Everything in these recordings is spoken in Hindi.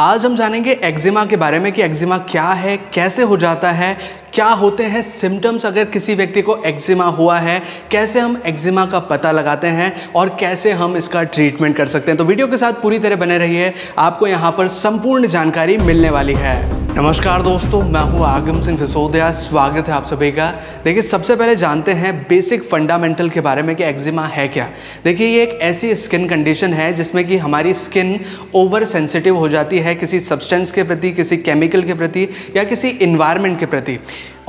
आज हम जानेंगे एक्जिमा के बारे में कि एक्जिमा क्या है, कैसे हो जाता है, क्या होते हैं सिम्टम्स अगर किसी व्यक्ति को एक्जिमा हुआ है, कैसे हम एक्जिमा का पता लगाते हैं और कैसे हम इसका ट्रीटमेंट कर सकते हैं। तो वीडियो के साथ पूरी तरह बने रहिए, आपको यहाँ पर संपूर्ण जानकारी मिलने वाली है। नमस्कार दोस्तों, मैं हूँ आगम सिंह सिसोदिया। स्वागत है आप सभी का। देखिए, सबसे पहले जानते हैं बेसिक फंडामेंटल के बारे में कि एक्जिमा है क्या। देखिए, ये एक ऐसी स्किन कंडीशन है जिसमें कि हमारी स्किन ओवर सेंसिटिव हो जाती है किसी सब्सटेंस के प्रति, किसी केमिकल के प्रति या किसी इन्वायरमेंट के प्रति।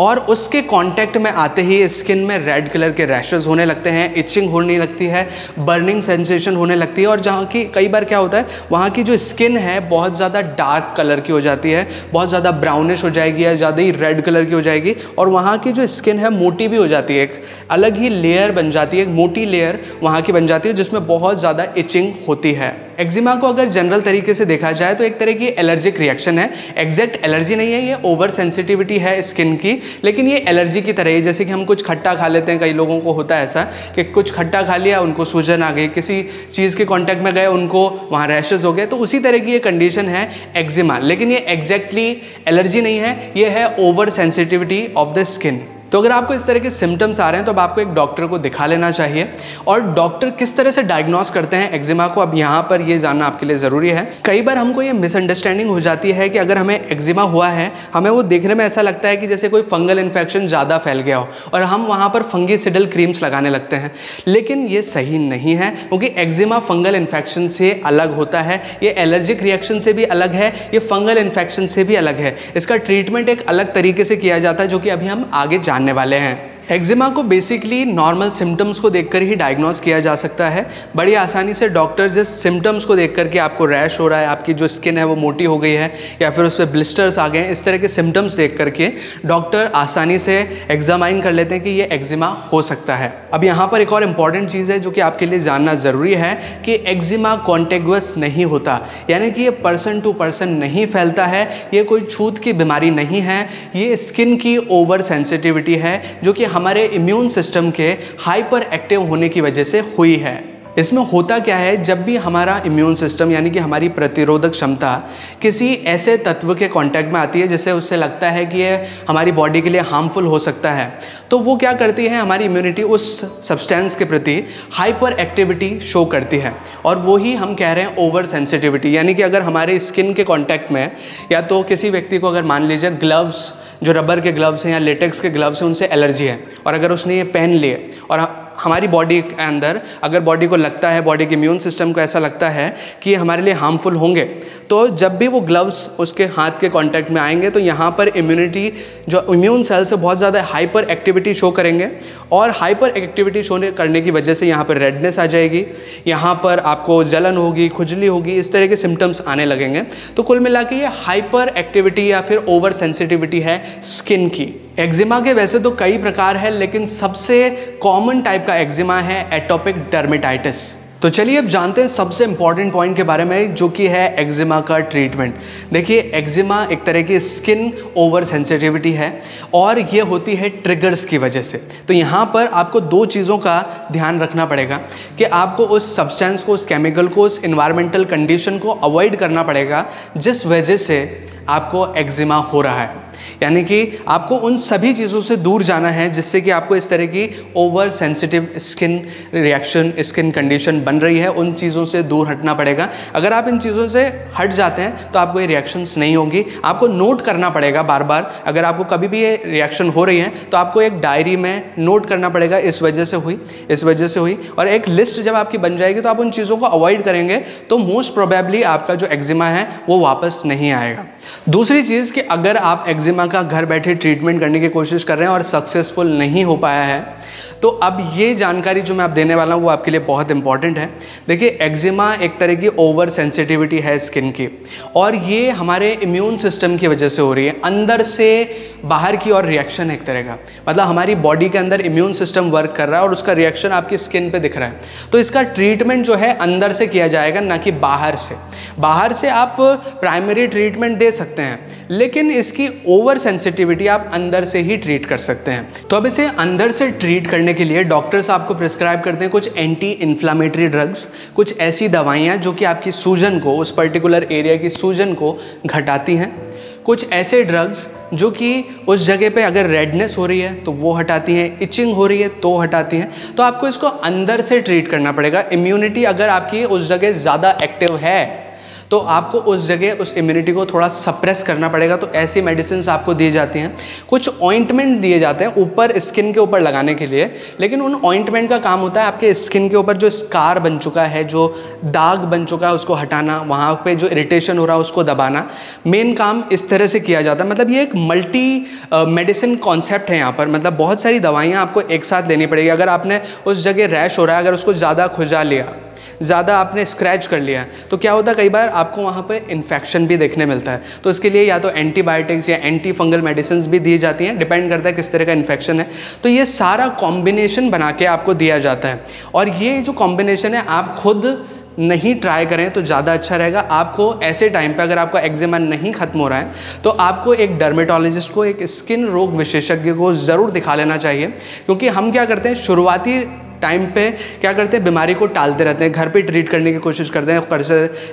और उसके कांटेक्ट में आते ही स्किन में रेड कलर के रैशेज होने लगते हैं इचिंग होने लगती है बर्निंग सेंसेशन होने लगती है और जहाँ की, कई बार क्या होता है, वहाँ की जो स्किन है बहुत ज़्यादा डार्क कलर की हो जाती है, बहुत ज़्यादा ब्राउनिश हो जाएगी या ज़्यादा ही रेड कलर की हो जाएगी और वहाँ की जो स्किन है मोटी भी हो जाती है, एक अलग ही लेयर बन जाती है, एक मोटी लेयर वहाँ की बन जाती है जिसमें बहुत ज़्यादा इचिंग होती है। एक्जिमा को अगर जनरल तरीके से देखा जाए तो एक तरह की एलर्जिक रिएक्शन है। एग्जैक्ट एलर्जी नहीं है, ये ओवर सेंसिटिविटी है स्किन की। लेकिन ये एलर्जी की तरह है, जैसे कि हम कुछ खट्टा खा लेते हैं, कई लोगों को होता है ऐसा कि कुछ खट्टा खा लिया, उनको सूजन आ गई, किसी चीज़ के कॉन्टैक्ट में गए, उनको वहाँ रैशेज हो गए तो उसी तरह की ये कंडीशन है एक्जिमा लेकिन ये एग्जैक्टली एलर्जी नहीं है, ये है over sensitivity of the skin तो अगर आपको इस तरह के सिम्टम्स आ रहे हैं तो अब आपको एक डॉक्टर को दिखा लेना चाहिए। और डॉक्टर किस तरह से डायग्नोस करते हैं एक्जिमा को, अब यहाँ पर ये जानना आपके लिए ज़रूरी है। कई बार हमको ये मिसअंडरस्टैंडिंग हो जाती है कि अगर हमें एक्जिमा हुआ है, हमें वो देखने में ऐसा लगता है कि जैसे कोई फंगल इन्फेक्शन ज़्यादा फैल गया हो, और हम वहाँ पर फंगीसिडल क्रीम्स लगाने लगते हैं। लेकिन ये सही नहीं है, क्योंकि एक्जिमा फंगल इन्फेक्शन से अलग होता है। ये एलर्जिक रिएक्शन से भी अलग है, ये फंगल इन्फेक्शन से भी अलग है। इसका ट्रीटमेंट एक अलग तरीके से किया जाता है, जो कि अभी हम आगे जान जानने वाले हैं। एक्जिमा को बेसिकली नॉर्मल सिम्टम्स को देखकर ही डायग्नोस किया जा सकता है। बड़ी आसानी से डॉक्टर जिस सिम्टम्स को देख करके आपको रैश हो रहा है, आपकी जो स्किन है वो मोटी हो गई है, या फिर उस पर ब्लिस्टर्स आ गए हैं, इस तरह के सिम्टम्स देख करके डॉक्टर आसानी से एग्जामाइन कर लेते हैं कि ये एक्जिमा हो सकता है। अब यहाँ पर एक और इंपॉर्टेंट चीज़ है जो कि आपके लिए जानना ज़रूरी है कि एक्जिमा कॉन्टेगुअस नहीं होता। यानी कि ये पर्सन टू पर्सन नहीं फैलता है, ये कोई छूत की बीमारी नहीं है, ये स्किन की ओवर सेंसिटिविटी है, जो कि हमारे इम्यून सिस्टम के हाइपर एक्टिव होने की वजह से हुई है। इसमें होता क्या है, जब भी हमारा इम्यून सिस्टम यानी कि हमारी प्रतिरोधक क्षमता किसी ऐसे तत्व के कांटेक्ट में आती है, जिससे उससे लगता है कि ये हमारी बॉडी के लिए हार्मफुल हो सकता है तो वो क्या करती है, हमारी इम्यूनिटी उस सब्सटेंस के प्रति हाइपर एक्टिविटी शो करती है, और वो ही हम कह रहे हैं ओवर सेंसिटिविटी यानी कि अगर हमारे स्किन के कॉन्टैक्ट में, या तो किसी व्यक्ति को अगर मान लीजिए ग्लव्स जो रबर के ग्लव्स हैं या लेटेक्स के ग्लव्स हैं, उनसे एलर्जी है, और अगर उसने ये पहन लिए, और हमारी बॉडी के अंदर, अगर बॉडी को लगता है बॉडी के इम्यून सिस्टम को ऐसा लगता है कि हमारे लिए हार्मफुल होंगे तो जब भी वो ग्लव्स उसके हाथ के कांटेक्ट में आएँगे तो यहाँ पर इम्यूनिटी जो इम्यून सेल से बहुत ज़्यादा हाइपर एक्टिविटी शो करेंगे और हाइपर एक्टिविटी शो करने की वजह से यहाँ पर रेडनेस आ जाएगी। यहाँ पर आपको जलन होगी, खुजली होगी, इस तरह के सिम्टम्स आने लगेंगे। तो कुल मिला ये हाइपर एक्टिविटी या फिर ओवर सेंसिटिविटी है स्किन की। एक्जिमा के वैसे तो कई प्रकार है, लेकिन सबसे कॉमन टाइप का एक्जिमा है एटोपिक डर्मेटाइटिस तो चलिए अब जानते हैं सबसे इंपॉर्टेंट पॉइंट के बारे में, जो कि है एक्जिमा का ट्रीटमेंट देखिए एक्जिमा एक तरह की स्किन ओवर सेंसिटिविटी है, और ये होती है ट्रिगर्स की वजह से. तो यहाँ पर आपको दो चीज़ों का ध्यान रखना पड़ेगा, कि आपको उस सब्सटेंस को, उस केमिकल को, उस इन्वायरमेंटल कंडीशन को अवॉइड करना पड़ेगा, जिस वजह से आपको एक्जिमा हो रहा है। यानी कि आपको उन सभी चीज़ों से दूर जाना है जिससे कि आपको इस तरह की over sensitive skin reaction skin condition बन रही है। उन चीज़ों से दूर हटना पड़ेगा। अगर आप इन चीज़ों से हट जाते हैं तो आपको ये रिएक्शंस नहीं होगी। आपको नोट करना पड़ेगा बार बार अगर आपको कभी भी ये रिएक्शन हो रही है तो आपको एक डायरी में नोट करना पड़ेगा। इस वजह से हुई, इस वजह से हुई। और एक लिस्ट जब आपकी बन जाएगी तो आप उन चीज़ों को अवॉइड करेंगे तो मोस्ट प्रोबेबली आपका जो एक्जिमा है, वो वापस नहीं आएगा। दूसरी चीज़ कि अगर आप एक्जिमा का घर बैठे ट्रीटमेंट करने की कोशिश कर रहे हैं और सक्सेसफुल नहीं हो पाया है तो अब ये जानकारी जो मैं आप देने वाला हूँ, वो आपके लिए बहुत इंपॉर्टेंट है। देखिए एक्जिमा एक तरह की ओवर सेंसिटिविटी है स्किन की। और ये हमारे इम्यून सिस्टम की वजह से हो रही है। अंदर से बाहर की और रिएक्शन एक तरह का। मतलब हमारी बॉडी के अंदर इम्यून सिस्टम वर्क कर रहा है और उसका रिएक्शन आपकी स्किन पे दिख रहा है। तो इसका ट्रीटमेंट जो है, अंदर से किया जाएगा, ना कि बाहर से। बाहर से आप प्राइमरी ट्रीटमेंट दे सकते हैं, लेकिन इसकी ओवर सेंसिटिविटी आप अंदर से ही ट्रीट कर सकते हैं। तो अब इसे अंदर से ट्रीट करने करने के लिए डॉक्टर्स आपको प्रिस्क्राइब करते हैं कुछ एंटी इन्फ्लामेटरी ड्रग्स कुछ ऐसी दवाइयाँ जो कि आपकी सूजन को, उस पर्टिकुलर एरिया की सूजन को घटाती हैं। कुछ ऐसे ड्रग्स जो कि उस जगह पे अगर रेडनेस हो रही है तो वो हटाती हैं इचिंग हो रही है तो हटाती हैं। तो आपको इसको अंदर से ट्रीट करना पड़ेगा। इम्यूनिटी अगर आपकी उस जगह ज़्यादा एक्टिव है तो आपको उस जगह, उस इम्यूनिटी को थोड़ा सप्रेस करना पड़ेगा। तो ऐसी मेडिसिन आपको दी जाती हैं। कुछ ऑइंटमेंट दिए जाते हैं ऊपर स्किन के ऊपर लगाने के लिए। लेकिन उन ऑइंटमेंट का काम होता है आपके स्किन के ऊपर जो स्कार बन चुका है, जो दाग बन चुका है उसको हटाना, वहाँ पे जो इरिटेशन हो रहा है उसको दबाना। मेन काम इस तरह से किया जाता है। मतलब ये एक मल्टी मेडिसिन कॉन्सेप्ट है यहाँ पर। मतलब बहुत सारी दवाइयाँ आपको एक साथ लेनी पड़ेगी। अगर आपने उस जगह रैश हो रहा है, अगर उसको ज़्यादा खुजा लिया, ज़्यादा आपने स्क्रैच कर लिया तो क्या होता है? कई बार आपको वहाँ पर इन्फेक्शन भी देखने मिलता है। तो इसके लिए या तो एंटीबायोटिक्स या एंटी फंगल मेडिसिन भी दी जाती हैं। डिपेंड करता है किस तरह का इन्फेक्शन है। तो ये सारा कॉम्बिनेशन बना के आपको दिया जाता है। और ये जो कॉम्बिनेशन है, आप खुद नहीं ट्राई करें तो ज़्यादा अच्छा रहेगा। आपको ऐसे टाइम पे अगर आपका एक्जिमा नहीं खत्म हो रहा है तो आपको एक डर्मेटोलॉजिस्ट को, एक स्किन रोग विशेषज्ञ को ज़रूर दिखा लेना चाहिए। क्योंकि हम क्या करते हैं, शुरुआती टाइम पे क्या करते हैं, बीमारी को टालते रहते हैं, घर पे ट्रीट करने की कोशिश करते हैं कर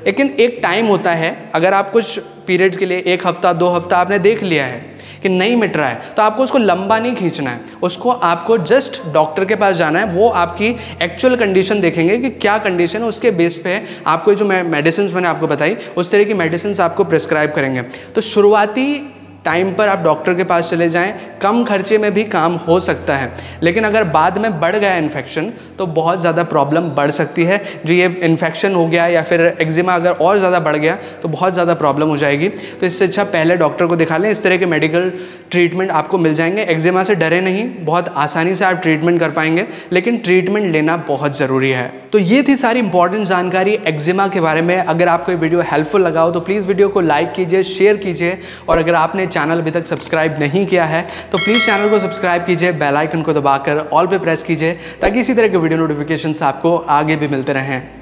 लेकिन एक टाइम होता है, अगर आप कुछ पीरियड्स के लिए, एक हफ़्ता, दो हफ़्ता आपने देख लिया है कि नहीं मिट रहा है तो आपको उसको लंबा नहीं खींचना है, उसको आपको जस्ट डॉक्टर के पास जाना है, वो आपकी एक्चुअल कंडीशन देखेंगे कि क्या कंडीशन है, उसके बेस पे आपको जो मेडिसिन मैंने आपको बताई, उस तरह की मेडिसिन आपको प्रिस्क्राइब करेंगे। तो शुरुआती टाइम पर आप डॉक्टर के पास चले जाएँ, कम खर्चे में भी काम हो सकता है। लेकिन अगर बाद में बढ़ गया इन्फेक्शन तो बहुत ज़्यादा प्रॉब्लम बढ़ सकती है। जो ये इन्फेक्शन हो गया या फिर एक्जिमा अगर और ज़्यादा बढ़ गया तो बहुत ज़्यादा प्रॉब्लम हो जाएगी। तो इससे अच्छा पहले डॉक्टर को दिखा लें, इस तरह के मेडिकल ट्रीटमेंट आपको मिल जाएँगे। एक्जिमा से डरे नहीं, बहुत आसानी से आप ट्रीटमेंट कर पाएँगे, लेकिन ट्रीटमेंट लेना बहुत ज़रूरी है। तो ये थी सारी इंपॉर्टेंट जानकारी एक्जिमा के बारे में। अगर आपको ये वीडियो हेल्पफुल लगा हो तो प्लीज़ वीडियो को लाइक कीजिए शेयर कीजिए। और अगर आपने चैनल अभी तक सब्सक्राइब नहीं किया है तो प्लीज़ चैनल को सब्सक्राइब कीजिए बेल आइकन को दबाकर ऑल पे प्रेस कीजिए, ताकि इसी तरह के वीडियो नोटिफिकेशन आपको आगे भी मिलते रहें।